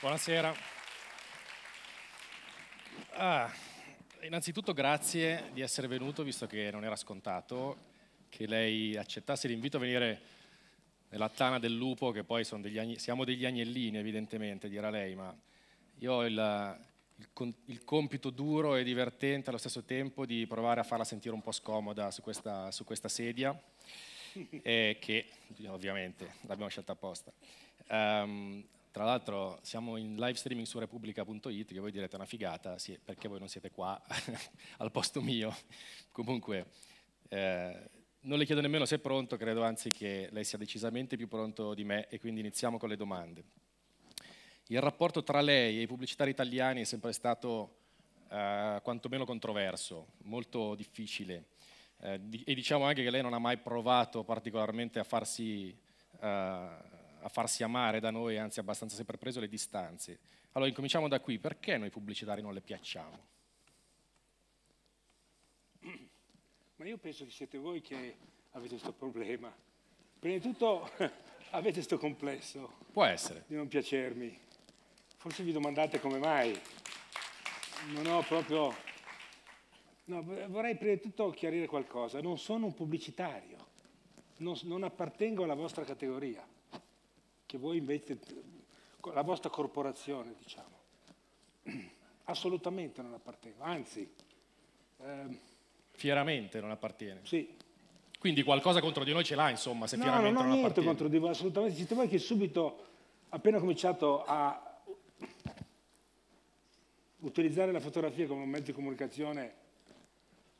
Buonasera. Ah, innanzitutto grazie di essere venuto, visto che non era scontato che lei accettasse l'invito a venire nella tana del lupo, che poi degli siamo degli agnellini evidentemente, dirà lei, ma io ho il, il, il, compito duro e divertente allo stesso tempo di provare a farla sentire un po' scomoda su questa, su questa sedia, e che ovviamente l'abbiamo scelta apposta. Um, tra l'altro siamo in live streaming su repubblica.it, che voi direte una figata, sì, perché voi non siete qua al posto mio. Comunque, eh, non le chiedo nemmeno se è pronto, credo anzi che lei sia decisamente più pronto di me e quindi iniziamo con le domande. Il rapporto tra lei e i pubblicitari italiani è sempre stato eh, quantomeno controverso, molto difficile eh, e diciamo anche che lei non ha mai provato particolarmente a farsi eh, a farsi amare da noi, anzi abbastanza sempre preso le distanze. Allora incominciamo da qui, perché noi pubblicitari non le piacciamo? Ma io penso che siete voi che avete questo problema. Prima di tutto avete questo complesso. Può essere. Di non piacermi. Forse vi domandate come mai. Non ho proprio... No, vorrei prima di tutto chiarire qualcosa. Non sono un pubblicitario. Non, non appartengo alla vostra categoria che voi invece, la vostra corporazione, diciamo, assolutamente non appartengo, anzi... Ehm, fieramente non appartiene? Sì. Quindi qualcosa contro di noi ce l'ha, insomma, se no, fieramente non non ho niente contro di voi, assolutamente. Siete voi che subito, appena cominciato a utilizzare la fotografia come un mezzo di comunicazione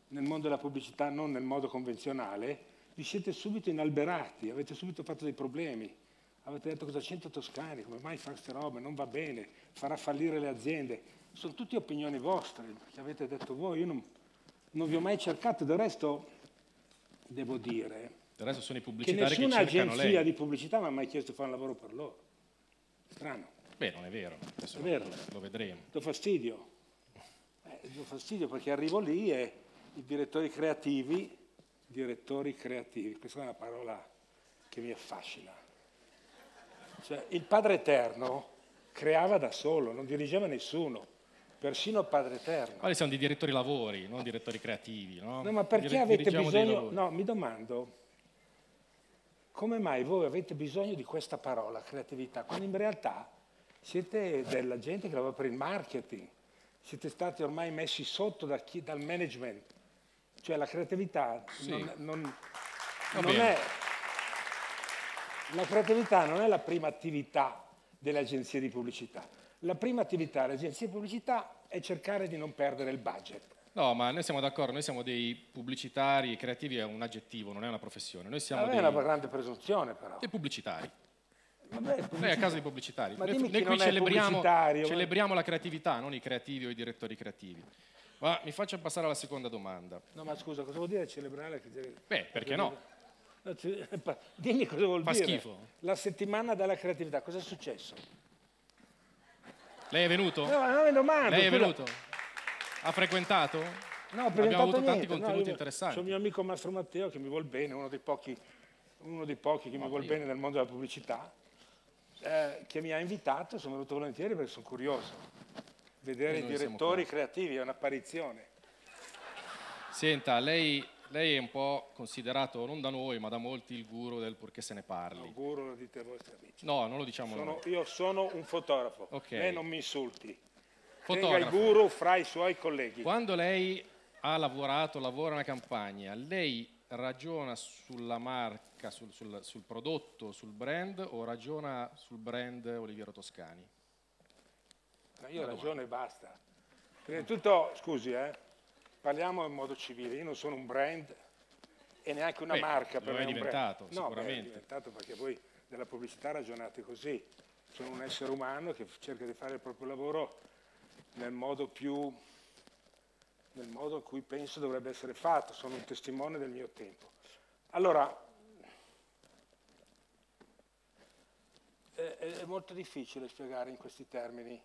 nel mondo della pubblicità, non nel modo convenzionale, vi siete subito inalberati, avete subito fatto dei problemi avete detto cosa c'entra Toscani, come mai fa queste robe, non va bene, farà fallire le aziende. Sono tutte opinioni vostre che avete detto voi, io non, non vi ho mai cercato, del resto devo dire del resto sono i pubblicitari che nessuna che agenzia lei. di pubblicità mi ha mai chiesto di fare un lavoro per loro. Strano. Beh, non è vero, adesso è vero. lo vedremo. Do fastidio. Eh, do fastidio perché arrivo lì e i direttori creativi, direttori creativi, questa è una parola che mi affascina cioè, il Padre Eterno creava da solo, non dirigeva nessuno, persino il Padre Eterno. Quali siamo di direttori lavori, non direttori creativi, no? No, ma perché Dire- avete bisogno... No, mi domando, come mai voi avete bisogno di questa parola, creatività, quando in realtà siete della gente che lavora per il marketing, siete stati ormai messi sotto da chi, dal management, cioè la creatività sì. non, non, non è la creatività non è la prima attività delle agenzie di pubblicità. La prima attività delle agenzie di pubblicità è cercare di non perdere il budget. No, ma noi siamo d'accordo, noi siamo dei pubblicitari, creativi è un aggettivo, non è una professione. Noi siamo dei... è una grande presunzione però. Dei pubblicitari. Vabbè, pubblicità. Noi a casa dei pubblicitari. Ma noi, noi qui celebriamo, celebriamo la creatività, non i creativi o i direttori creativi. Ma mi faccia passare alla seconda domanda. No, ma scusa, cosa vuol dire celebrare la creatività? Beh, perché no? Dimmi cosa vuol Fa dire. schifo. La settimana della creatività, cosa è successo? Lei è venuto? No, non mi domando. Lei è venuto? Ha frequentato? No, ho Abbiamo avuto niente. tanti contenuti no, interessanti. Sono mio amico Mastro Matteo che mi vuol bene, uno dei pochi, uno dei pochi che mi vuol bene nel mondo della pubblicità, eh, che mi ha invitato, sono venuto volentieri perché sono curioso. Vedere i direttori creativi è un'apparizione. Senta, lei lei è un po' considerato non da noi, ma da molti il guru del purché se ne parli. No, guru lo dite voi amici. No, non lo diciamo sono, noi. Io sono un fotografo. Okay. Lei non mi insulti. Fotografo. Tenga il guru fra i suoi colleghi. Quando lei ha lavorato, lavora una campagna, lei ragiona sulla marca, sul, sul, sul prodotto, sul brand o ragiona sul brand Oliviero Toscani? No, io ragiono e basta. Prima di tutto, scusi, eh, parliamo in modo civile, io non sono un brand e neanche una beh, marca per me. È diventato, no, sicuramente. Beh, è diventato perché voi della pubblicità ragionate così. Sono un essere umano che cerca di fare il proprio lavoro nel modo più nel modo in cui penso dovrebbe essere fatto, sono un testimone del mio tempo. Allora, è, è molto difficile spiegare in questi termini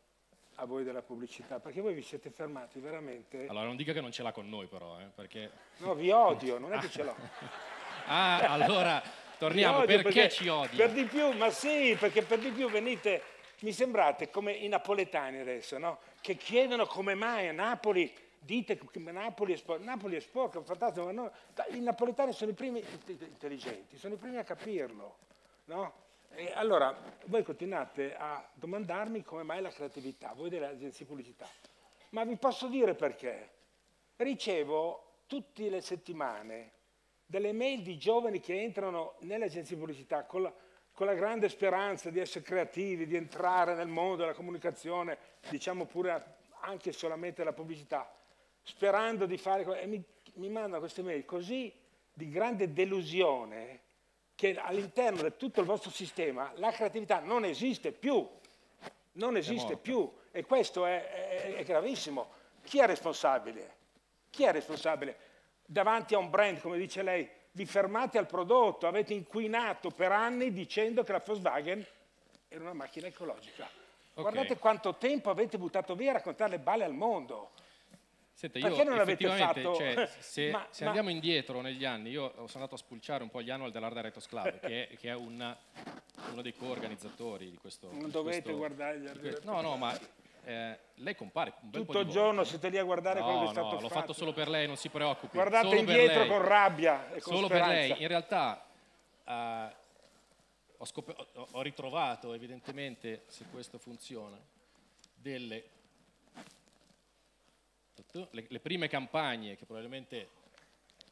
a voi della pubblicità, perché voi vi siete fermati veramente... Allora non dica che non ce l'ha con noi però, eh, perché... No, vi odio, non è che ce l'ho. ah, allora torniamo, perché, perché, ci odi? Per di più, ma sì, perché per di più venite mi sembrate come i napoletani adesso, no? che chiedono come mai a Napoli dite che Napoli è sporca, Napoli è sporca, fantastico, ma no, i napoletani sono i primi intelligenti, sono i primi a capirlo. No? Allora, voi continuate a domandarmi come mai la creatività, voi delle agenzie pubblicità. Ma vi posso dire perché. Ricevo tutte le settimane delle mail di giovani che entrano nelle agenzie pubblicità con la, con la grande speranza di essere creativi, di entrare nel mondo della comunicazione, diciamo pure anche solamente la pubblicità, sperando di fare... E mi, mi mandano queste mail così di grande delusione che all'interno di tutto il vostro sistema la creatività non esiste più, non esiste più e questo è, è, è, gravissimo. Chi è responsabile? Chi è responsabile? Davanti a un brand, come dice lei, vi fermate al prodotto, avete inquinato per anni dicendo che la Volkswagen era una macchina ecologica. Okay. Guardate quanto tempo avete buttato via a raccontare le balle al mondo. Senta, Perché non l'avete fatto? Cioè, se, ma, se ma... andiamo indietro negli anni, io sono andato a spulciare un po' gli annual dell'Art Directors Club, che è, che è una, uno dei co-organizzatori di questo. Non dovete questo, guardare gli Art No, no, ma eh, lei compare un bel Tutto il giorno siete lì a guardare no, quello che è stato no, fatto. l'ho fatto solo per lei, non si preoccupi. Guardate solo indietro con rabbia e con Solo speranza. per lei. In realtà eh, ho, ho ritrovato evidentemente, se questo funziona, delle le, le, prime campagne che probabilmente,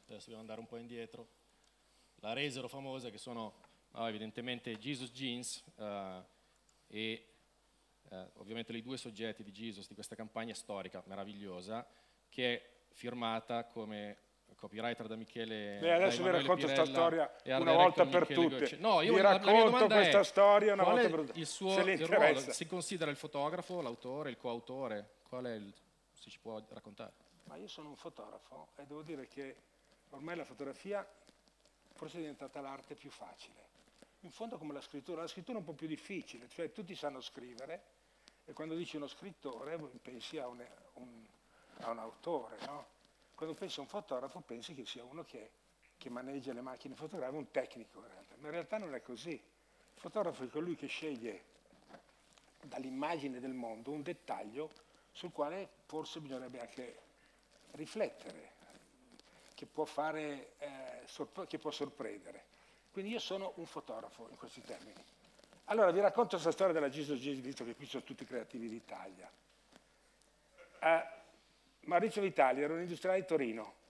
adesso dobbiamo andare un po' indietro, la resero famosa che sono no, evidentemente Jesus Jeans uh, e uh, ovviamente i due soggetti di Jesus di questa campagna storica meravigliosa che è firmata come copywriter da Michele Beh, adesso vi racconto questa storia una volta per tutte. No, io vi racconto questa storia una volta per tutte. il suo il ruolo? si considera il fotografo, l'autore, il coautore? Qual è il se ci può raccontare. Ma io sono un fotografo e devo dire che ormai la fotografia forse è diventata l'arte più facile. In fondo come la scrittura, la scrittura è un po' più difficile, cioè tutti sanno scrivere e quando dici uno scrittore pensi a un, un, a un autore, no? Quando pensi a un fotografo pensi che sia uno che, che maneggia le macchine fotografiche, un tecnico in realtà, ma in realtà non è così. Il fotografo è colui che sceglie dall'immagine del mondo un dettaglio sul quale forse bisognerebbe anche riflettere, che può, fare, eh, che può sorprendere. Quindi io sono un fotografo in questi termini. Allora vi racconto questa storia della Jesus Jesus, visto che qui sono tutti creativi d'Italia. Eh, Maurizio Vitali era un industriale di Torino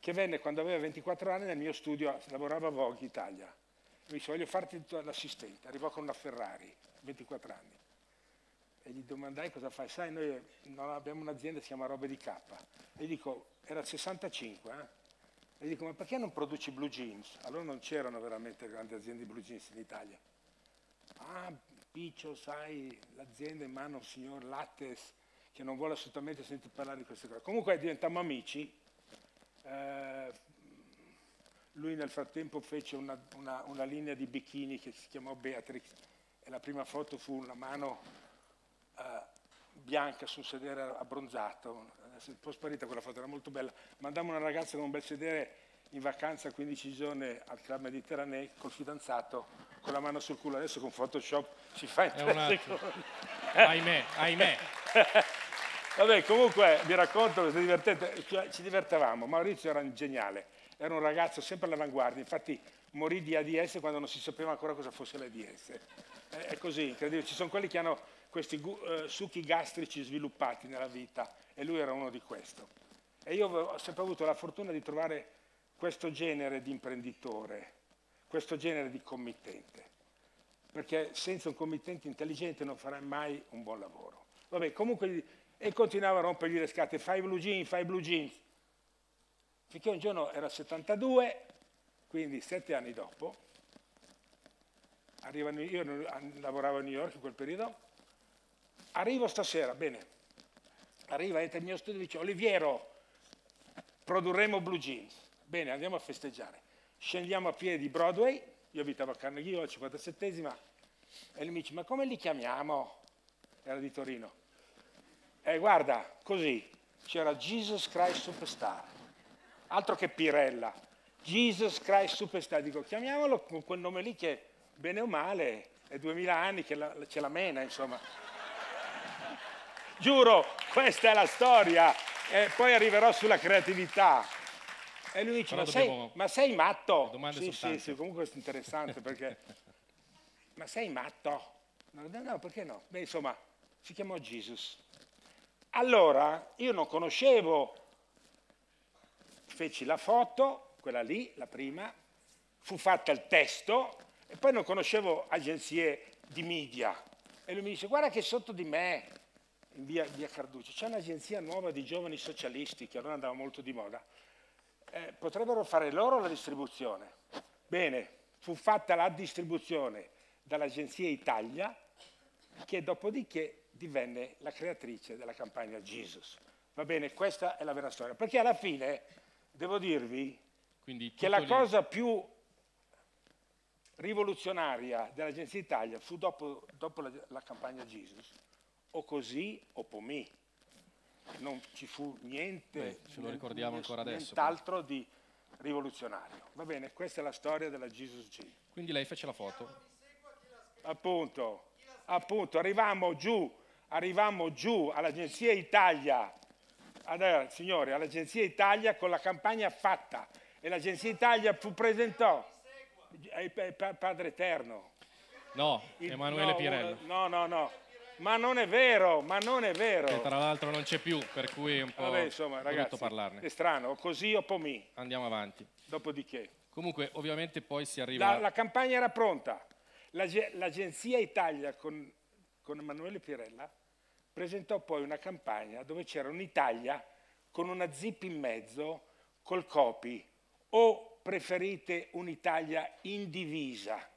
che venne quando aveva 24 anni nel mio studio, lavorava a Vogue Italia. Mi disse voglio farti l'assistente, arrivò con una Ferrari, 24 anni e gli domandai cosa fai, sai noi non abbiamo un'azienda che si chiama Robe di K, gli dico, era il 65, eh? e gli dico ma perché non produci blue jeans? Allora non c'erano veramente grandi aziende di blue jeans in Italia. Ah, Piccio, sai, l'azienda in mano un signor Lattes che non vuole assolutamente sentire parlare di queste cose. Comunque diventammo amici, eh, lui nel frattempo fece una, una, una linea di bikini che si chiamò Beatrix e la prima foto fu una mano eh, bianca su un sedere abbronzato, è un po' sparita quella foto, era molto bella. Mandammo una ragazza con un bel sedere in vacanza 15 giorni al Club Mediterraneo col fidanzato con la mano sul culo, adesso con Photoshop si fa in tre ahimè, ahimè. Vabbè, comunque vi racconto questo divertente, cioè, ci divertavamo, Maurizio era geniale, era un ragazzo sempre all'avanguardia, infatti morì di AIDS quando non si sapeva ancora cosa fosse l'AIDS. È così, incredibile, ci sono quelli che hanno questi uh, succhi gastrici sviluppati nella vita e lui era uno di questo. E io ho sempre avuto la fortuna di trovare questo genere di imprenditore, questo genere di committente, perché senza un committente intelligente non farai mai un buon lavoro. Vabbè, comunque, e continuava a rompergli le scatole, fai blue jeans, fai blue jeans. Finché un giorno era 72, quindi sette anni dopo, io lavoravo a New York in quel periodo, Arrivo stasera, bene, arriva, entra il mio studio e dice Oliviero, produrremo Blue Jeans. Bene, andiamo a festeggiare. Scendiamo a piedi di Broadway, io abitavo a Carnegie, al 57esima, e lui mi dice, ma come li chiamiamo? Era di Torino. E guarda, così, c'era Jesus Christ Superstar, altro che Pirella. Jesus Christ Superstar, dico, chiamiamolo con quel nome lì che bene o male, è duemila anni che la, ce la mena, insomma. Giuro, questa è la storia. E poi arriverò sulla creatività. E lui dice, ma, sei, ma sei, matto? Sì, sì, sì, comunque è interessante perché... ma sei matto? No, no, perché no? Beh, insomma, si chiamò Jesus. Allora, io non conoscevo, feci la foto, quella lì, la prima, fu fatta il testo e poi non conoscevo agenzie di media. E lui mi dice, guarda che sotto di me, in via, via Carducci, c'è un'agenzia nuova di giovani socialisti che allora andava molto di moda. Eh, potrebbero fare loro la distribuzione. Bene, fu fatta la distribuzione dall'agenzia Italia, che dopodiché divenne la creatrice della campagna Jesus. Va bene, questa è la vera storia. Perché alla fine, devo dirvi, che la cosa più rivoluzionaria dell'Agenzia Italia fu dopo, dopo la, la, campagna Jesus, o così o pomì. Non ci fu niente, Beh, ce lo ricordiamo ancora adesso, nient'altro di rivoluzionario. Va bene, questa è la storia della Jesus G. Quindi lei fece la foto? Appunto, appunto, arrivammo giù, arrivammo giù all'Agenzia Italia, allora, signori, all'Agenzia Italia con la campagna fatta e l'Agenzia Italia fu presentò Padre Eterno. No, Emanuele no, Pirello. No, no, no. Ma non è vero, ma non è vero. Che tra l'altro non c'è più, per cui è un po' Vabbè, insomma, ragazzi, parlarne. È strano, o così o pomì. Andiamo avanti. Dopodiché. Comunque, ovviamente poi si arriva... La, la campagna era pronta. L'Agenzia Italia con, con Emanuele Pirella presentò poi una campagna dove c'era un'Italia con una zip in mezzo col copy o preferite un'Italia indivisa?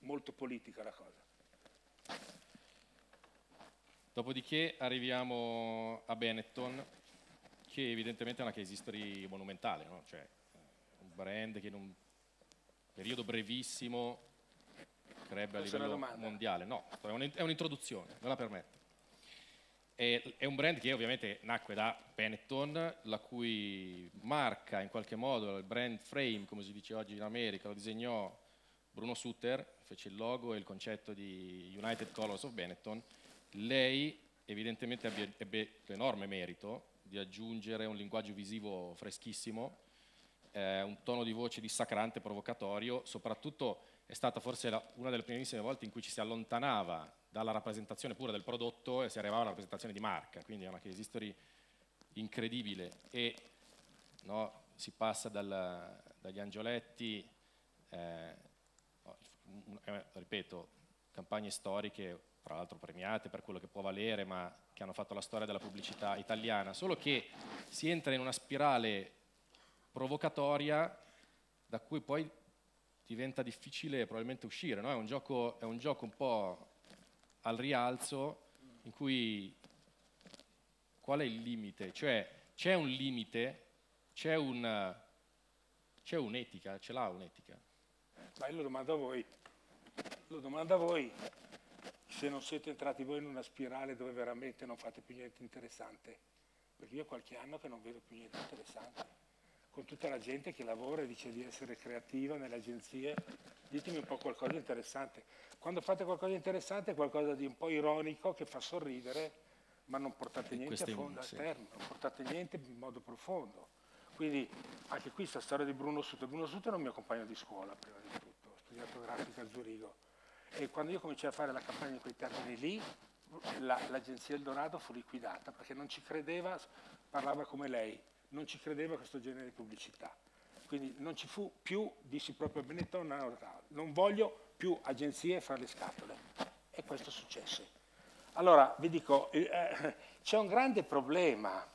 Molto politica la cosa. Dopodiché arriviamo a Benetton, che evidentemente è una case history monumentale, no? cioè un brand che in un periodo brevissimo crebbe a livello mondiale. No, è un'introduzione, me la permetto. È un brand che ovviamente nacque da Benetton, la cui marca in qualche modo, il brand frame, come si dice oggi in America, lo disegnò Bruno Sutter, fece il logo e il concetto di United Colors of Benetton. Lei evidentemente ebbe l'enorme merito di aggiungere un linguaggio visivo freschissimo, eh, un tono di voce dissacrante, provocatorio, soprattutto è stata forse la, una delle primissime volte in cui ci si allontanava dalla rappresentazione pura del prodotto e si arrivava alla rappresentazione di marca, quindi è una case history incredibile e no, si passa dal, dagli angioletti, eh, eh, ripeto, campagne storiche, tra l'altro premiate per quello che può valere, ma che hanno fatto la storia della pubblicità italiana, solo che si entra in una spirale provocatoria da cui poi diventa difficile probabilmente uscire, no? è, un gioco, è un gioco un po' al rialzo in cui qual è il limite? Cioè c'è un limite, c'è, un, un'etica, ce l'ha un'etica? Ma io lo domando a voi, lo domando a voi se non siete entrati voi in una spirale dove veramente non fate più niente interessante, perché io qualche anno che non vedo più niente interessante con tutta la gente che lavora e dice di essere creativa nelle agenzie, ditemi un po' qualcosa di interessante. Quando fate qualcosa di interessante, qualcosa di un po' ironico che fa sorridere, ma non portate niente a fondo sì. termine, non portate niente in modo profondo. Quindi anche qui sta storia di Bruno Sutter. Bruno Sutter era un mio compagno di scuola, prima di tutto, ho studiato grafica a Zurigo. E quando io cominciai a fare la campagna in quei termini lì, la, l'agenzia Eldorado fu liquidata perché non ci credeva, parlava come lei non ci credeva a questo genere di pubblicità. Quindi non ci fu più, dissi proprio a Benetton, non voglio più agenzie fra le scatole. E questo successe. Allora, vi dico, eh, c'è un grande problema,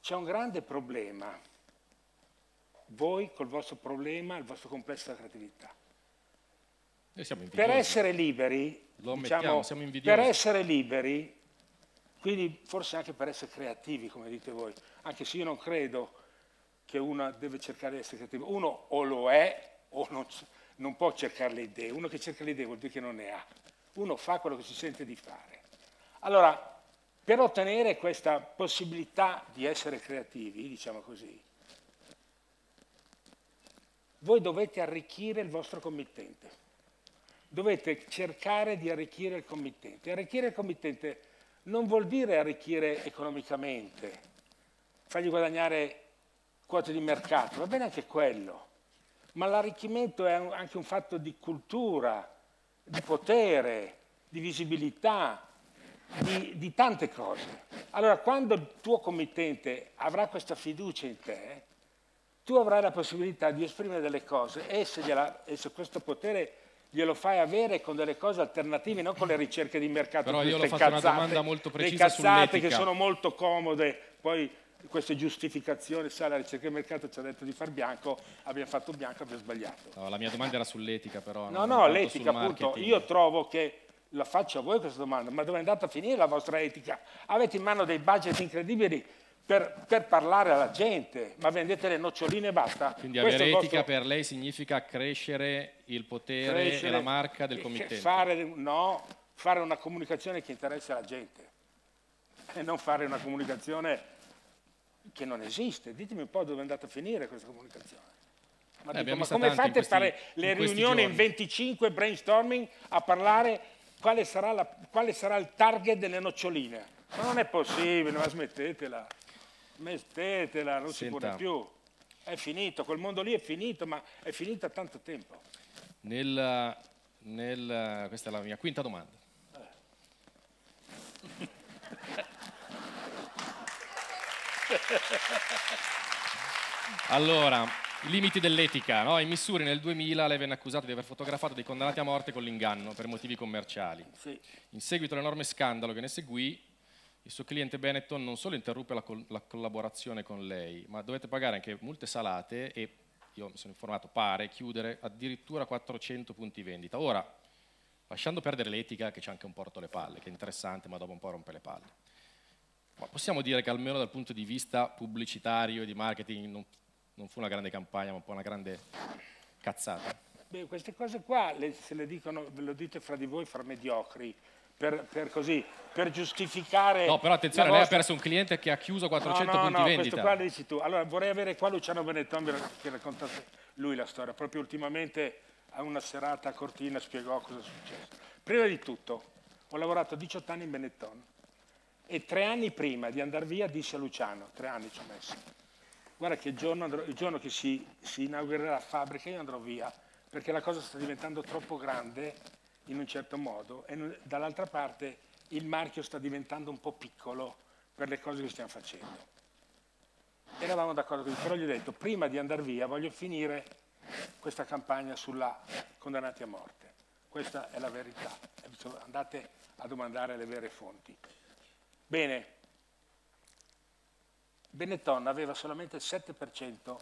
c'è un grande problema. Voi col vostro problema, il vostro complesso di creatività. Per essere liberi, diciamo, per essere liberi, quindi forse anche per essere creativi, come dite voi, anche se io non credo che uno deve cercare di essere creativo. Uno o lo è o non, non può cercare le idee. Uno che cerca le idee vuol dire che non ne ha. Uno fa quello che si sente di fare. Allora, per ottenere questa possibilità di essere creativi, diciamo così, voi dovete arricchire il vostro committente. Dovete cercare di arricchire il committente. Arricchire il committente non vuol dire arricchire economicamente, fargli guadagnare quote di mercato, va bene anche quello, ma l'arricchimento è anche un fatto di cultura, di potere, di visibilità, di, di, tante cose. Allora, quando il tuo committente avrà questa fiducia in te, tu avrai la possibilità di esprimere delle cose e se, gliela, e se questo potere glielo fai avere con delle cose alternative, non con le ricerche di mercato. Però io ho fatto cazzate, una domanda molto precisa cazzate che sono molto comode, poi queste giustificazioni, sa la ricerca di mercato ci ha detto di far bianco, abbiamo fatto bianco, abbiamo sbagliato. No, la mia domanda era sull'etica però. No, no, l'etica appunto, io trovo che la faccio a voi questa domanda, ma dove è andata a finire la vostra etica? Avete in mano dei budget incredibili per, per parlare alla gente, ma vendete le noccioline e basta. Quindi Questo avere etica vostro... per lei significa crescere il potere crescere, e la marca del committente? Fare, no, fare una comunicazione che interessi alla gente e non fare una comunicazione che non esiste. Ditemi un po' dove è andata a finire questa comunicazione. Ma, eh, dico, ma come fate a fare le in riunioni in 25 brainstorming a parlare quale sarà, la, quale sarà il target delle noccioline? Ma non è possibile, ma smettetela. Smettetela, non Senta. si può più. È finito, quel mondo lì è finito, ma è finito a tanto tempo. Nel, nel, questa è la mia quinta domanda. Allora, i limiti dell'etica. No? In Missouri nel 2000 lei venne accusato di aver fotografato dei condannati a morte con l'inganno per motivi commerciali. Sì. In seguito all'enorme scandalo che ne seguì, il suo cliente Benetton non solo interruppe la, col la, collaborazione con lei, ma dovete pagare anche multe salate e, io mi sono informato, pare chiudere addirittura 400 punti vendita. Ora, lasciando perdere l'etica, che c'è anche un porto alle palle, che è interessante, ma dopo un po' rompe le palle. Ma possiamo dire che almeno dal punto di vista pubblicitario e di marketing non, non fu una grande campagna, ma un po' una grande cazzata? Beh, queste cose qua, le, se le dicono, ve lo dite fra di voi, fra mediocri, per, per, così, per giustificare... No, però attenzione, vostra... lei ha perso un cliente che ha chiuso 400 no, no, punti no, vendita. questo qua lo dici tu. Allora, vorrei avere qua Luciano Benetton che raccontasse lui la storia. Proprio ultimamente a una serata a Cortina spiegò cosa è successo. Prima di tutto, ho lavorato 18 anni in Benetton e tre anni prima di andare via disse a Luciano, tre anni ci ho messo, guarda che il giorno, andrò, il giorno che si, si inaugurerà la fabbrica io andrò via perché la cosa sta diventando troppo grande in un certo modo e dall'altra parte il marchio sta diventando un po' piccolo per le cose che stiamo facendo. Eravamo d'accordo così, però gli ho detto prima di andare via voglio finire questa campagna sulla condannati a morte. Questa è la verità. Andate a domandare le vere fonti. Bene, Benetton aveva solamente il 7%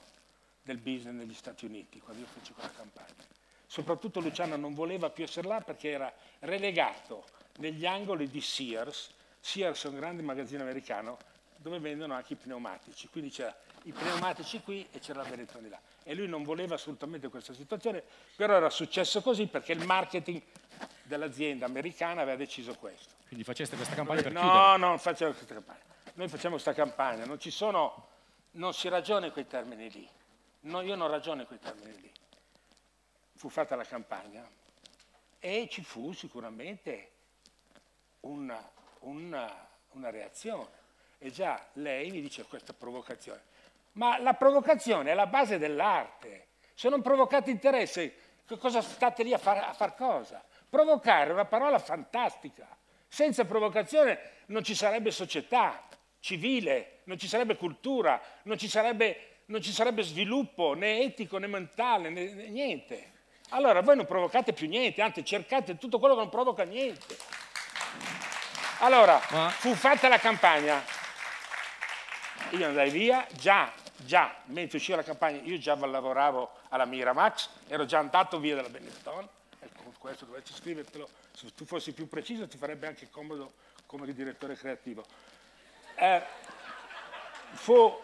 del business negli Stati Uniti quando io feci quella campagna soprattutto Luciano non voleva più essere là perché era relegato negli angoli di Sears. Sears è un grande magazzino americano dove vendono anche i pneumatici, quindi c'era i pneumatici qui e c'era la Benetton di là. E lui non voleva assolutamente questa situazione, però era successo così perché il marketing dell'azienda americana aveva deciso questo. Quindi faceste questa campagna per no, chiudere? No, non facciamo questa campagna. Noi facciamo questa campagna, non ci sono, non si ragiona in quei termini lì. No, io non ragiono in quei termini lì fu fatta la campagna e ci fu sicuramente una, una, una reazione. E già lei mi dice questa provocazione. Ma la provocazione è la base dell'arte. Se non provocate interesse, cosa state lì a fare? A far cosa? Provocare è una parola fantastica. Senza provocazione non ci sarebbe società civile, non ci sarebbe cultura, non ci sarebbe, non ci sarebbe sviluppo né etico né mentale, né, né niente. Allora voi non provocate più niente, anzi cercate tutto quello che non provoca niente. Allora, Ma... fu fatta la campagna, io andai via, già, già, mentre usciva la campagna, io già lavoravo alla Miramax, ero già andato via dalla Benetton, ecco, questo dovessi scrivertelo, se tu fossi più preciso ti farebbe anche comodo come direttore creativo. Eh, fu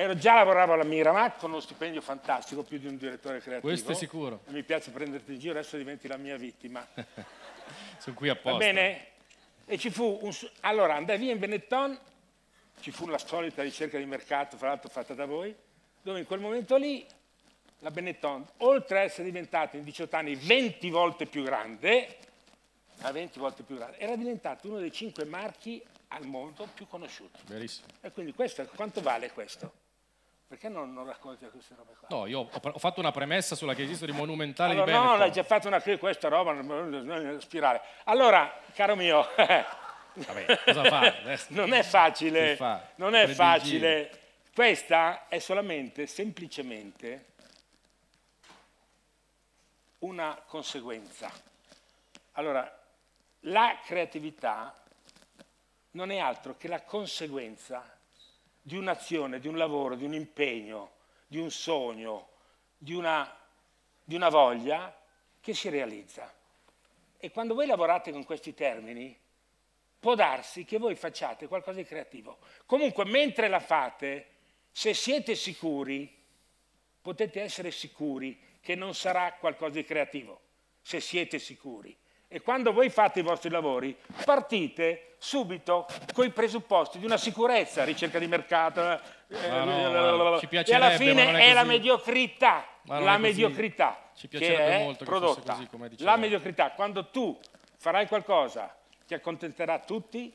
Ero già lavoravo alla Miramax con uno stipendio fantastico, più di un direttore creativo. Questo è sicuro. mi piace prenderti in giro, adesso diventi la mia vittima. Sono qui apposta. Va bene? E ci fu un... Allora, andai via in Benetton, ci fu la solita ricerca di mercato, fra l'altro fatta da voi, dove in quel momento lì la Benetton, oltre ad essere diventata in 18 anni 20 volte più grande, 20 volte più grande, era diventato uno dei cinque marchi al mondo più conosciuti. Verissimo. E quindi questo, quanto vale questo? Perché non, non racconti queste robe qua? No, io ho, ho, fatto una premessa sulla che esiste di monumentale allora, di Benetton. No, l'hai già fatto una questa roba, non, non spirale. Allora, caro mio, Vabbè, cosa fa? non è facile, fa? non è facile. Questa è solamente, semplicemente, una conseguenza. Allora, la creatività non è altro che la conseguenza di un'azione, di un lavoro, di un impegno, di un sogno, di una, di una voglia che si realizza. E quando voi lavorate con questi termini, può darsi che voi facciate qualcosa di creativo. Comunque, mentre la fate, se siete sicuri, potete essere sicuri che non sarà qualcosa di creativo, se siete sicuri. E quando voi fate i vostri lavori, partite subito con i presupposti di una sicurezza, ricerca di mercato, eh, no, e alla fine è, è la mediocrità, la mediocrità che è prodotta. Così, la mediocrità, quando tu farai qualcosa che accontenterà tutti,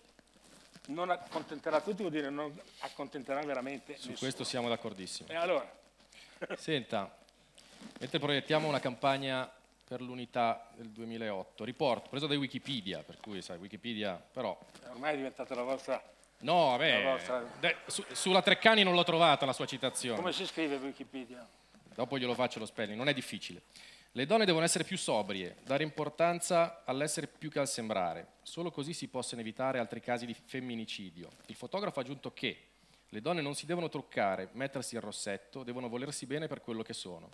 non accontenterà tutti vuol dire non accontenterà veramente Su nessuno. questo siamo d'accordissimo. E allora? Senta, mentre proiettiamo una campagna per l'unità del 2008. Riporto, preso da Wikipedia, per cui sai, Wikipedia però... Ormai è diventata la vostra... No, vabbè, vostra... de, su, sulla Treccani non l'ho trovata la sua citazione. Come si scrive Wikipedia? Dopo glielo faccio lo spelling, non è difficile. Le donne devono essere più sobrie, dare importanza all'essere più che al sembrare. Solo così si possono evitare altri casi di femminicidio. Il fotografo ha aggiunto che le donne non si devono truccare, mettersi il rossetto, devono volersi bene per quello che sono.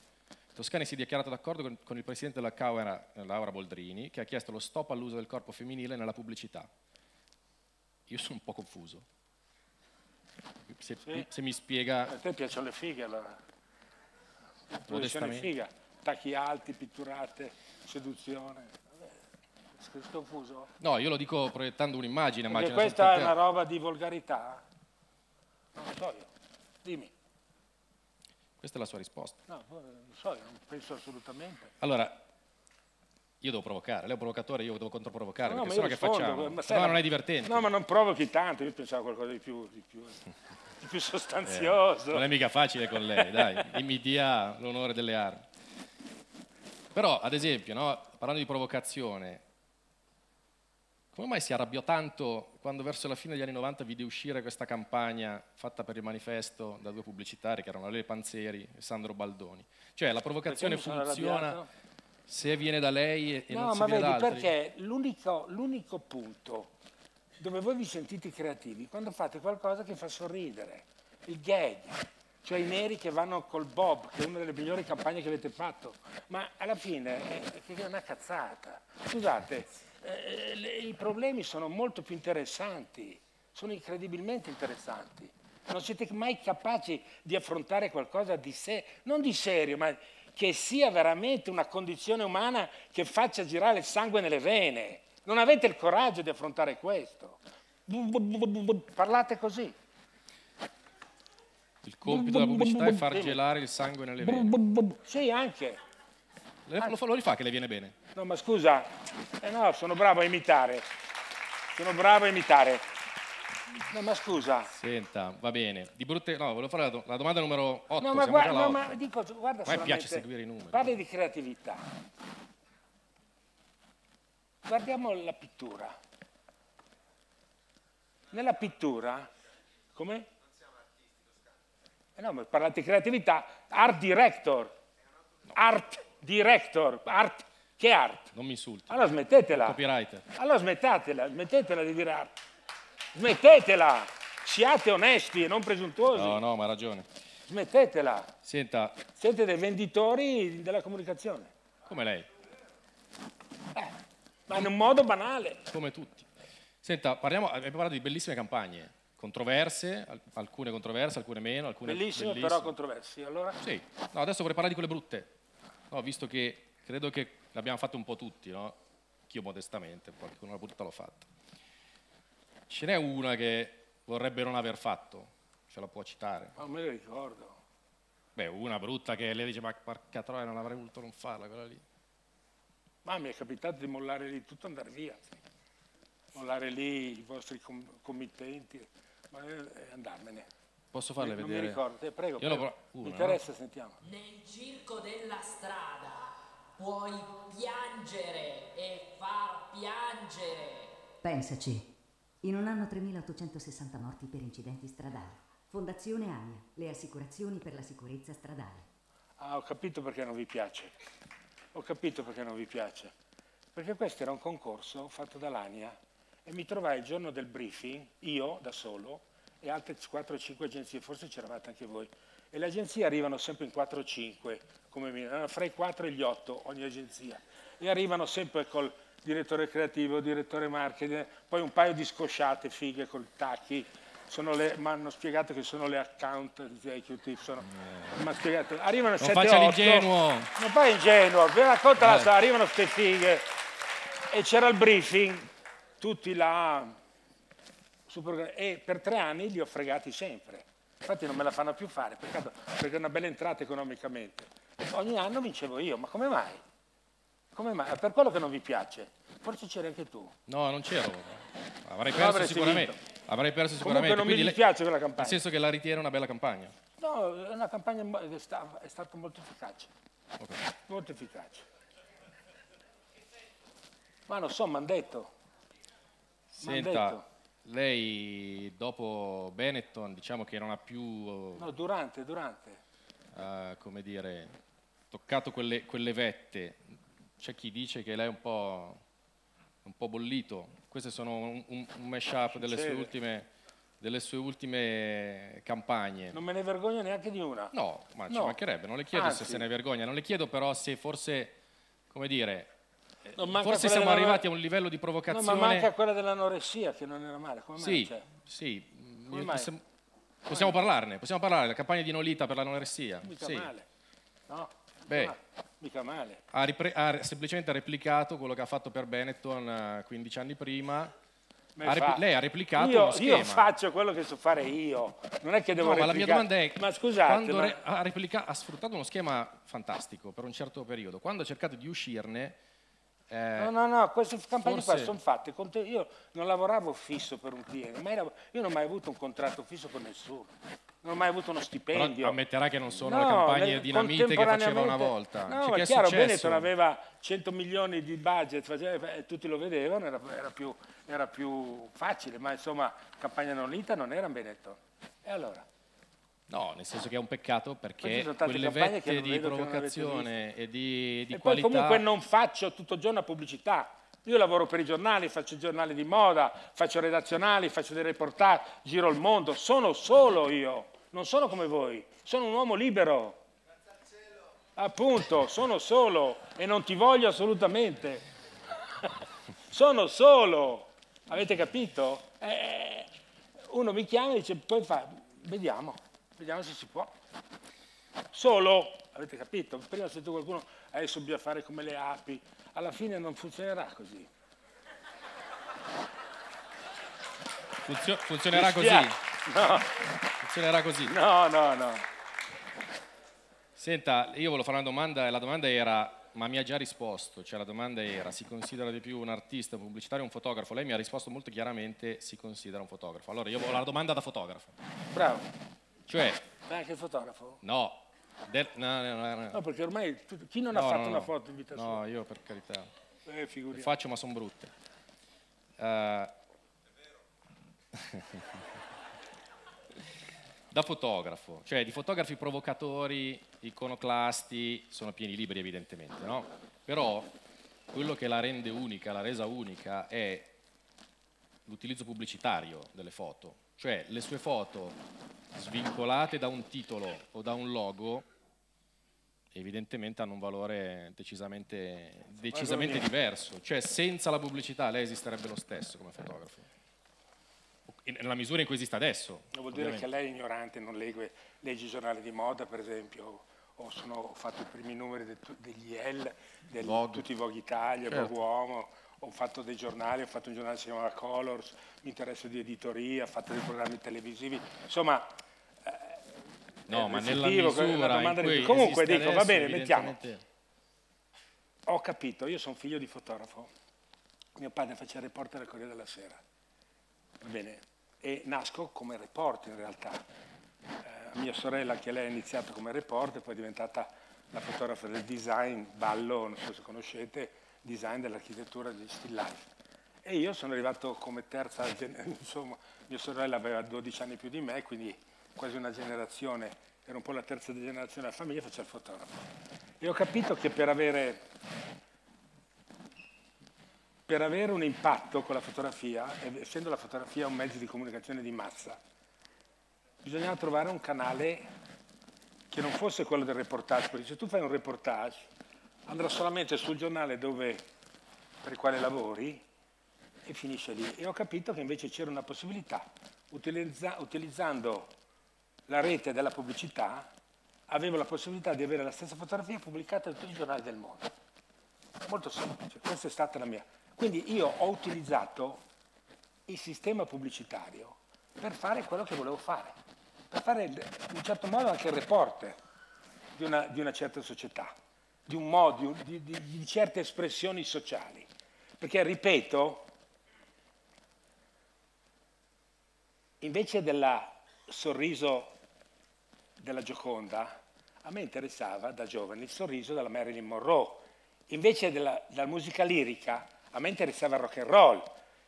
Toscani si è dichiarato d'accordo con, con, il presidente della Camera, Laura Boldrini, che ha chiesto lo stop all'uso del corpo femminile nella pubblicità. Io sono un po' confuso. Se, sì. se mi spiega... A te piacciono le fighe allora? Modestamente. figa, tacchi alti, pitturate, seduzione. Sei confuso? No, io lo dico proiettando un'immagine. Perché questa è una roba di volgarità? Non lo so io. Dimmi. Questa è la sua risposta. No, non so, non penso assolutamente. Allora, io devo provocare, lei è un provocatore, io devo controprovocare, no, perché sennò che facciamo? Ma no, non è divertente. No, ma non provochi tanto, io pensavo a qualcosa di più, di più, di più sostanzioso. Eh, non è mica facile con lei, dai, mi dia l'onore delle armi. Però, ad esempio, no, parlando di provocazione, come mai si arrabbiò tanto quando verso la fine degli anni 90 vide uscire questa campagna fatta per il manifesto da due pubblicitari che erano Lele Panzeri e Sandro Baldoni? Cioè la provocazione funziona se viene da lei e, no, non si ma viene vedi, da altri? perché l'unico, l'unico punto dove voi vi sentite creativi quando fate qualcosa che fa sorridere, il gag, cioè i neri che vanno col Bob, che è una delle migliori campagne che avete fatto, ma alla fine è, è una cazzata. Scusate, eh, le, i problemi sono molto più interessanti, sono incredibilmente interessanti. Non siete mai capaci di affrontare qualcosa di sé, non di serio, ma che sia veramente una condizione umana che faccia girare il sangue nelle vene. Non avete il coraggio di affrontare questo. Parlate così. Il compito della pubblicità è far gelare il sangue nelle vene. Sì, anche. Lo, lo rifà che le viene bene. No, ma scusa, eh no, sono bravo a imitare. Sono bravo a imitare. No, ma scusa. Senta, va bene. Di brutte... No, volevo fare la, la domanda numero 8. No, ma, guarda, no, ma dico, guarda A me piace seguire i numeri. Parli di creatività. Guardiamo la pittura. Nella pittura, come? Non siamo artisti, eh no, ma parlate di creatività, art director, art director, art, che art? Non mi insulti. Allora smettetela. Copywriter. Allora smettetela, smettetela di dire art. Smettetela, siate onesti e non presuntuosi. No, no, ma ha ragione. Smettetela. Senta. Siete dei venditori della comunicazione. Come lei. Eh, ma in un modo banale. Come tutti. Senta, parliamo, abbiamo parlato di bellissime campagne controverse, alcune controverse, alcune meno, alcune bellissime, bellissime. però controverse. Allora? Sì. No, adesso vorrei parlare di quelle brutte. No, visto che credo che l'abbiamo fatto un po' tutti, no? Anch'io modestamente, qualcuno la brutta l'ho fatta. Ce n'è una che vorrebbe non aver fatto, ce la può citare. Non me lo ricordo. Beh, una brutta che lei dice, ma porca troia, non avrei voluto non farla, quella lì. Ma mi è capitato di mollare lì tutto e andare via. Mollare lì i vostri com committenti ma, e andarmene. Posso farle non vedere? Non mi ricordo, eh, prego. Io prego. Una, mi interessa, no? sentiamo. Nel circo della strada puoi piangere e far piangere. Pensaci, in un anno 3860 morti per incidenti stradali. Fondazione AMIA, le assicurazioni per la sicurezza stradale. Ah, ho capito perché non vi piace. Ho capito perché non vi piace. Perché questo era un concorso fatto dall'ANIA e mi trovai il giorno del briefing, io da solo, e altre 4 o 5 agenzie, forse c'eravate anche voi. E le agenzie arrivano sempre in 4 o 5, come mi, fra i 4 e gli 8 ogni agenzia. E arrivano sempre col direttore creativo, direttore marketing, poi un paio di scosciate fighe col tacchi, mi hanno spiegato che sono le account executive, sono, eh. spiegato, arrivano non 7 faccia 8, l'ingenuo. Non fai ingenuo, vi racconta eh. la storia, arrivano queste fighe e c'era il briefing, tutti là, e per tre anni li ho fregati sempre. Infatti non me la fanno più fare, peccato, perché è una bella entrata economicamente. Ogni anno vincevo io, ma come mai? Come mai? È per quello che non vi piace. Forse c'eri anche tu. No, non c'ero. Avrei perso sicuramente. Vinto. Avrei perso sicuramente. Comunque non mi dispiace quella campagna. Nel senso che la ritiene una bella campagna. No, è una campagna che è stata molto efficace. Okay. Molto efficace. Ma non so, mi hanno detto. Senta, lei dopo Benetton diciamo che non ha più... No, durante, durante. Uh, come dire, toccato quelle, quelle vette. C'è chi dice che lei è un po', un po bollito. Queste sono un, un, un mash-up delle sue ultime delle sue ultime campagne. Non me ne vergogno neanche di una. No, ma no. ci mancherebbe, non le chiedo Anzi. se se ne vergogna, non le chiedo però se forse, come dire, forse siamo arrivati a un livello di provocazione. No, ma manca quella dell'anoressia che non era male, come sì, mai? Sì, come mai? Possiamo, possiamo parlarne, possiamo parlare, la campagna di Nolita per l'anoressia. Mica sì. male, no? Beh, mica male. Ha, ha, semplicemente replicato quello che ha fatto per Benetton 15 eh, anni prima ha lei ha replicato io, io, faccio quello che so fare io, non è che devo no, replicare. ma la mia domanda è, ma scusate, ma... Ha, ha, sfruttato uno schema fantastico per un certo periodo, quando ha cercato di uscirne... Eh, no, no, no, queste campagne forse... qua sono fatte, te- io non lavoravo fisso per un cliente, io non ho mai avuto un contratto fisso con nessuno non ho mai avuto uno stipendio. Però ammetterà che non sono no, le campagne dinamite che faceva una volta. No, cioè, è chiaro, Benetton aveva 100 milioni di budget, faceva, e tutti lo vedevano, era, era, più, era, più, facile, ma insomma, campagna non lita non era Benetton. E allora? No, nel senso che è un peccato perché quelle vette di provocazione e di, di e qualità... poi comunque non faccio tutto il giorno pubblicità, io lavoro per i giornali, faccio giornali di moda, faccio redazionali, faccio dei reportage, giro il mondo, sono solo io, non sono come voi, sono un uomo libero. Appunto, sono solo e non ti voglio assolutamente. sono solo, avete capito? Eh, uno mi chiama e dice, poi fa, vediamo, vediamo se si può. Solo, avete capito? Prima sento qualcuno, adesso bisogna fare come le api, alla fine non funzionerà così. Funzio- funzionerà così? No. Funzionerà così? No, no, no. Senta, io volevo fare una domanda e la domanda era, ma mi ha già risposto, cioè la domanda era, si considera di più un artista, un pubblicitario o un fotografo? Lei mi ha risposto molto chiaramente, si considera un fotografo. Allora io volevo la domanda da fotografo. Bravo. Cioè... È anche il fotografo? No, del, no, no, no, no, perché ormai chi non ha fatto una foto in vita no, sua? No, io per carità. Eh, Le faccio ma sono brutte. Uh, da fotografo, cioè di fotografi provocatori, iconoclasti, sono pieni libri evidentemente, no? Però quello che la rende unica, la resa unica, è l'utilizzo pubblicitario delle foto. Cioè le sue foto svincolate da un titolo o da un logo evidentemente hanno un valore decisamente, decisamente diverso. Cioè senza la pubblicità lei esisterebbe lo stesso come fotografo. Nella misura in cui esiste adesso. Non vuol dire che lei è ignorante, non legge, legge i giornali di moda per esempio, o sono, ho fatto i primi numeri de, degli L, del, tutti i Vogue Italia, certo. Vogue Uomo, ho fatto dei giornali, ho fatto un giornale che si chiamava Colors, mi interesso di editoria, ho fatto dei programmi televisivi, insomma eh, No, ma nella misura di- Comunque dico, va adesso, bene, mettiamo. Ho capito, io sono figlio di fotografo. Mio padre faceva reporter al Corriere della Sera. Va bene? E nasco come reporter in realtà. Eh, mia sorella, che lei ha iniziato come reporter, poi è diventata la fotografa del design, ballo, non so se conoscete, design dell'architettura di still life. E io sono arrivato come terza, gen- insomma, mia sorella aveva 12 anni più di me, quindi quasi una generazione, era un po' la terza generazione della famiglia, faceva il fotografo. E ho capito che per avere, per avere un impatto con la fotografia, essendo la fotografia un mezzo di comunicazione di massa, bisognava trovare un canale che non fosse quello del reportage, perché se tu fai un reportage andrà solamente sul giornale dove, per il quale lavori e finisce lì. E ho capito che invece c'era una possibilità, utilizza- utilizzando la rete della pubblicità, avevo la possibilità di avere la stessa fotografia pubblicata in tutti i giornali del mondo. Molto semplice, questa è stata la mia. Quindi io ho utilizzato il sistema pubblicitario per fare quello che volevo fare, per fare in un certo modo anche il reporter di una, di una certa società, di un modo, di, di- di certe espressioni sociali. Perché, ripeto, invece del sorriso della Gioconda, a me interessava da giovane il sorriso della Marilyn Monroe. Invece della, della musica lirica, a me interessava il rock and roll.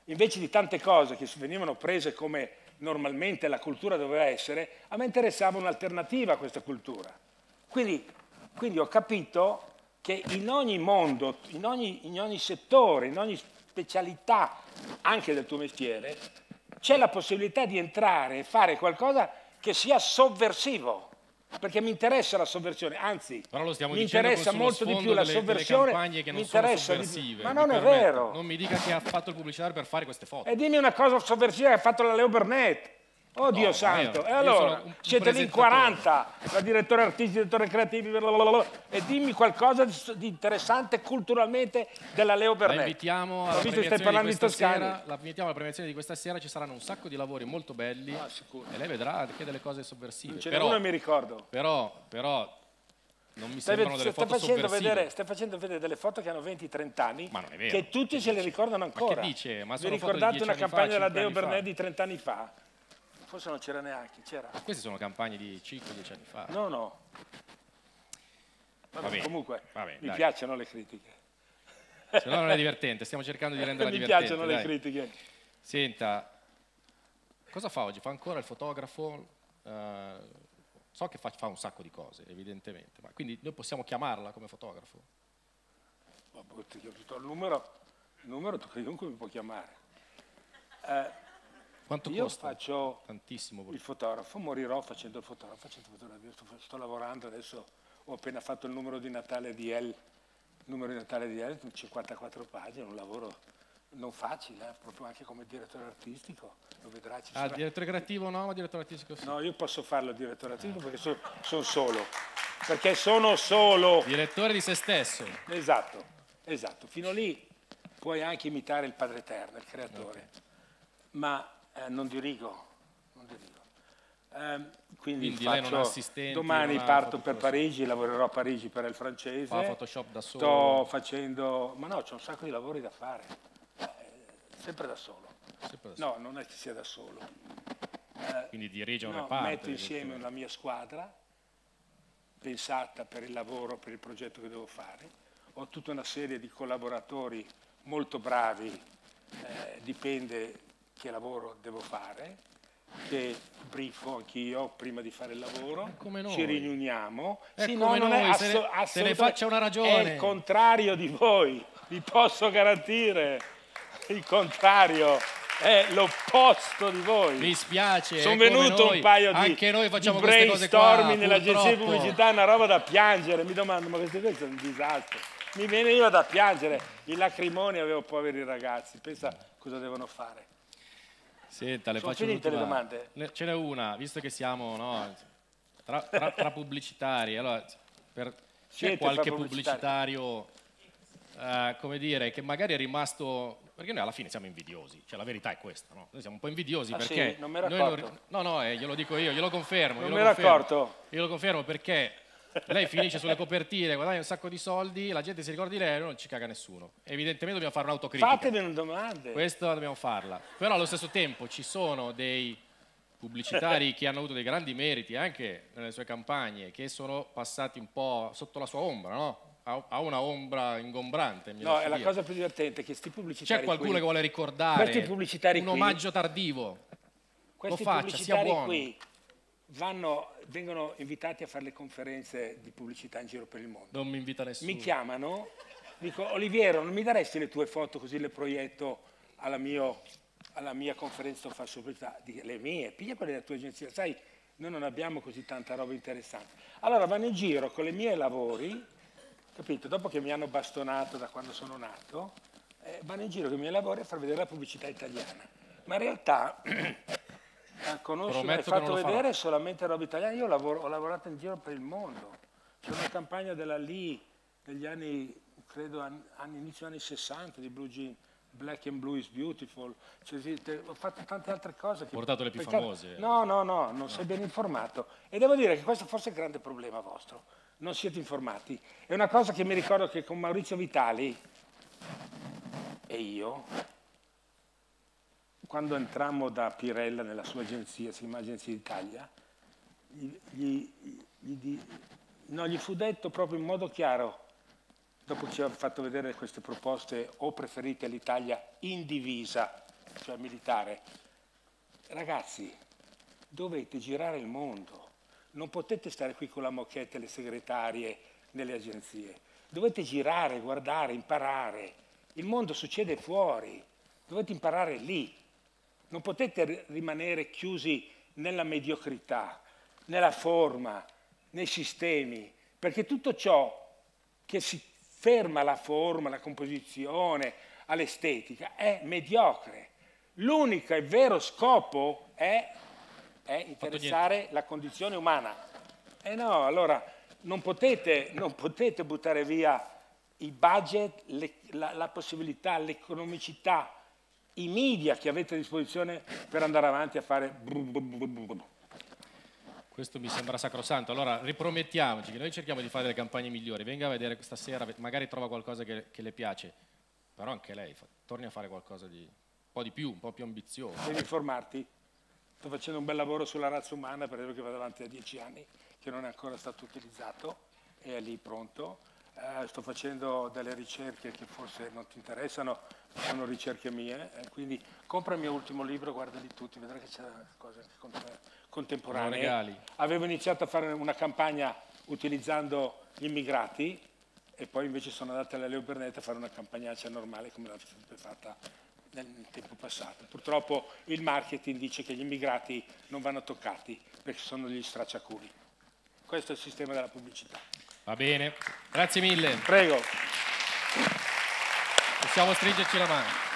Invece di tante cose che venivano prese come normalmente la cultura doveva essere, a me interessava un'alternativa a questa cultura. Quindi, quindi ho capito che in ogni mondo, in ogni, in ogni settore, in ogni specialità anche del tuo mestiere, c'è la possibilità di entrare e fare qualcosa che sia sovversivo. Perché mi interessa la sovversione, anzi, Però lo stiamo mi interessa molto di più la delle- delle sovversione. campagne che mi non sono interessa di- sovversive. Ma mi non è vero. Non mi dica che ha fatto il pubblicitario per fare queste foto. E dimmi una cosa sovversiva che ha fatto la Leo Burnett. Oh Dio No, santo. E allora, siete lì in presentatore. 40, la direttore artistico, direttore creativi, blablabla, e dimmi qualcosa di, interessante culturalmente della Leo La Burnett. invitiamo alla visto premiazione di sera. La invitiamo alla premiazione di questa sera, ci saranno un sacco di lavori molto belli Ah, e lei vedrà anche delle cose sovversive. Ce n'è uno mi ricordo. però, però non mi Stai, sembrano delle stai foto facendo vedere, stai facendo vedere delle foto che hanno 20-30 anni, Ma che tutti se le ricordano ancora. che dice? Ma Vi sono di ricordate 10 una fa, campagna della 5 Deo? Burnett di 30 anni fa? Forse non c'era neanche, c'era. Queste sono campagne di 5-10 anni fa. No, no. Vabbè, Va bene, comunque, va bene, mi dai. piacciono le critiche. Se no non è divertente, stiamo cercando di renderla mi divertente. piacciono le dai. critiche. Senta, cosa fa oggi? Fa ancora il fotografo? Eh, so che fa, fa un sacco di cose, evidentemente, ma quindi noi possiamo chiamarla come fotografo? Vabbè, ti ho tutto il numero, il numero tu chiunque mi può chiamare. Eh, Quanto io costa? faccio Tantissimo. il fotografo, morirò facendo il fotografo, facendo fotografia. Sto, sto lavorando adesso, ho appena fatto il numero di Natale di El, numero di Natale di El, 54 pagine, un lavoro non facile, eh, proprio anche come direttore artistico, lo vedrai. Ci Ah, sarà- direttore creativo no, ma direttore artistico sì. No, io posso farlo direttore artistico perché sono solo, perché sono solo. Direttore di se stesso. Esatto, esatto. Fino lì puoi anche imitare il Padre Eterno, il creatore, ma eh, non dirigo. Non dirigo. Ehm, quindi Quindi domani parto per. Parigi, lavorerò a Parigi per il francese. Fa Photoshop da solo. Sto facendo, ma no, c'è un sacco di lavori da fare, Eh, sempre da solo. Sempre da solo. No, non è che sia da solo. Quindi dirige un No, reparto. metto insieme una mia squadra pensata per il lavoro, per il progetto che devo fare. Ho tutta una serie di collaboratori molto bravi, eh, dipende che lavoro devo fare, che briefo anch'io prima di fare il lavoro, noi. ci riuniamo. È Sì, come no, non è noi, se ne- se ne faccia una ragione. È il contrario di voi, vi posso garantire. Il contrario è l'opposto di voi. Mi spiace. Sono venuto noi. un paio di, Anche noi facciamo brainstorming nell'agenzia di pubblicità, una roba da piangere. Mi domando, ma questo, questo è un disastro. Mi veniva da piangere. I lacrimoni avevo poveri ragazzi. Pensa cosa devono fare. Senta, le Sono faccio finite le domande? Ne- Ce n'è una, visto che siamo no, tra, tra- tra pubblicitari. Allora, per- c'è qualche pubblicitario eh, come dire, che magari è rimasto... Perché noi alla fine siamo invidiosi, cioè la verità è questa, no? Noi siamo un po' invidiosi Ah, perché... sì? Non ero noi accorto. No, no, eh, glielo dico io, glielo confermo. Non glielo ero confermo. accorto. Io lo confermo perché lei finisce sulle copertine, guadagna un sacco di soldi, la gente si ricorda di lei e non ci caga nessuno. Evidentemente dobbiamo fare un'autocritica. Fatemi una domanda. Questa dobbiamo farla. Però allo stesso tempo ci sono dei pubblicitari che hanno avuto dei grandi meriti anche nelle sue campagne, che sono passati un po' sotto la sua ombra, no? Ha una ombra ingombrante. mi No, è la dire. cosa più divertente che sti pubblicitari C'è qualcuno qui, che vuole ricordare un qui- omaggio tardivo. questi lo faccia, pubblicitari sia buono. qui vanno, vengono invitati a fare le conferenze di pubblicità in giro per il mondo. Non mi invita nessuno. Mi chiamano, dico Oliviero, non mi daresti le tue foto così le proietto alla, mio- alla mia conferenza o faccio pubblicità? Dico, le mie, piglia quelle della tua agenzia, sai, noi non abbiamo così tanta roba interessante. Allora vanno in giro con i miei lavori, capito? Dopo che mi hanno bastonato da quando sono nato, eh, vanno in giro con i miei lavori a far vedere la pubblicità italiana. Ma in realtà eh, conosci, hai fatto farò. vedere solamente roba italiana. Io lavoro- ho lavorato in giro per il mondo. C'è una campagna della Lee negli anni, credo, an- anni, inizio anni 60 di Blue Jean. Black and Blue is Beautiful, Cioè, ho fatto tante altre cose. Che, Portato le più peccato- famose. No, no, no, non sei ben informato. E devo dire che questo forse è il grande problema vostro, non siete informati. È una cosa che mi ricordo che con Maurizio Vitali e io, quando entrammo da Pirella nella sua agenzia, si chiama Agenzia d'Italia, gli, gli- gli no, gli fu detto proprio in modo chiaro, dopo ci ha fatto vedere queste proposte o preferite l'Italia indivisa, cioè militare, ragazzi, dovete girare il mondo, non potete stare qui con la moquette le segretarie nelle agenzie, dovete girare, guardare, imparare, il mondo succede fuori, dovete imparare lì, non potete ri- rimanere chiusi nella mediocrità, nella forma, nei sistemi, perché tutto ciò che si ferma alla forma, alla composizione, all'estetica è mediocre. L'unico e vero scopo è, è interessare la condizione umana. E no, allora non potete, non potete buttare via i budget, le- la, la possibilità, l'economicità, i media che avete a disposizione per andare avanti a fare... brum, brum, brum. Questo mi sembra sacrosanto. Allora, ripromettiamoci che noi cerchiamo di fare delle campagne migliori. Venga a vedere questa sera, magari trova qualcosa che, che le piace. Però anche lei fa- torni a fare qualcosa di un po' di più, un po' più ambizioso. Devi informarti. Sto facendo un bel lavoro sulla razza umana, per esempio che va avanti da dieci anni, che non è ancora stato utilizzato, e è lì pronto. Eh, sto facendo delle ricerche che forse non ti interessano, ma sono ricerche mie, eh, quindi compra il mio ultimo libro, guardali tutti, vedrai che c'è cose contemporanee. Avevo iniziato a fare una campagna utilizzando gli immigrati e poi invece sono andato alla Leo Bernetta a fare una campagnaccia normale come l'ho sempre fatta nel tempo passato. Purtroppo il marketing dice che gli immigrati non vanno toccati perché sono degli stracciaculi. Questo è il sistema della pubblicità. Va bene, grazie mille. Prego. Possiamo stringerci la mano.